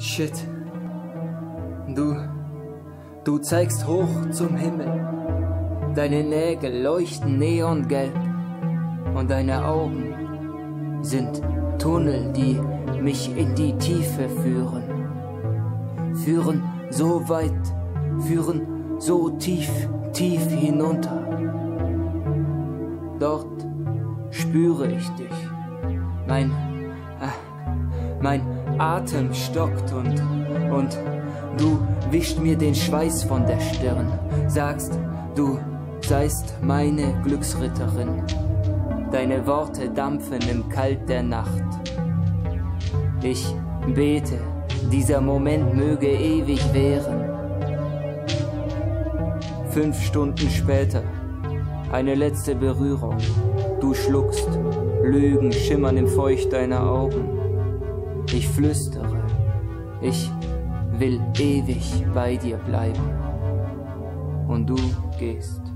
Shit. Du, du zeigst hoch zum Himmel. Deine Nägel leuchten neongelb und deine Augen sind Tunnel, die mich in die Tiefe führen. Führen so weit, führen so tief, tief hinunter. Dort spüre ich dich. Mein, äh, mein Atem stockt und, und du wischt mir den Schweiß von der Stirn. Sagst, du seist meine Glücksritterin. Deine Worte dampfen im Kalt der Nacht. Ich bete, dieser Moment möge ewig währen. Fünf Stunden später, eine letzte Berührung. Du schluckst, Lügen schimmern im Feucht deiner Augen. Ich flüstere, ich will ewig bei dir bleiben. Und du gehst.